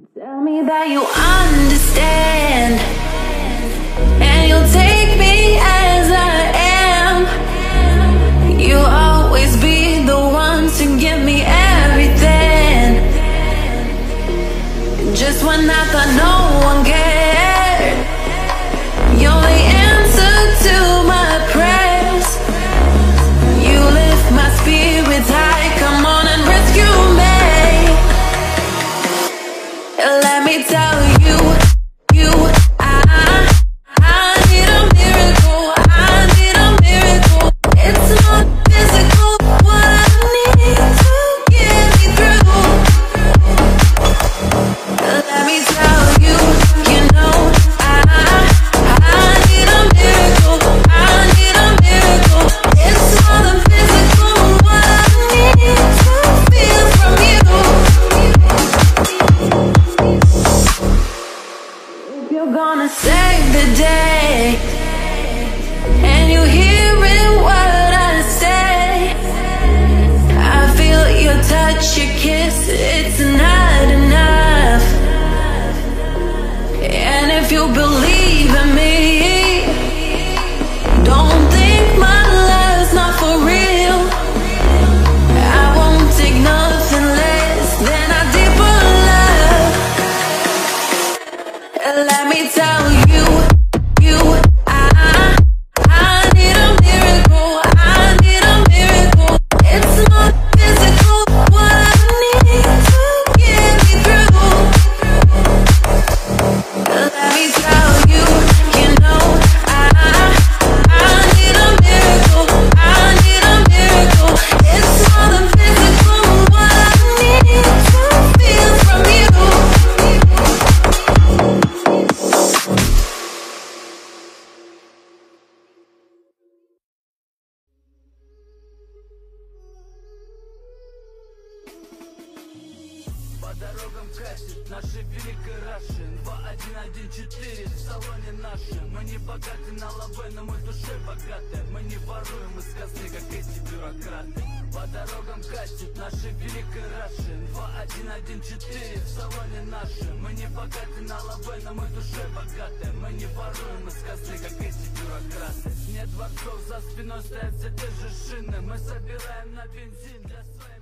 Tell me that you understand, and you'll take me as I am. You'll always be the one to give me everything. Just when I thought no one cared, Let me tell save the day and you hearing what I say, I feel your touch, your kiss, it's not enough. And if you believe in me, don't think my love's not for real. I won't take nothing less than love. Let me tell По дорогам катит нашей великой Раши. 2114 в салоне нашем Мы не богаты на лаве, но мы душой богаты. Мы не воруем из казны, как эти бюрократы. По дорогам катит нашей великой Раши. 2114 в салоне нашем Мы не богаты на лаве, но мы душой богаты. Мы не воруем из казны, как эти бюрократы. Нет дворцов, за спиной стоят все те же шины. Мы собираем на бензин для своей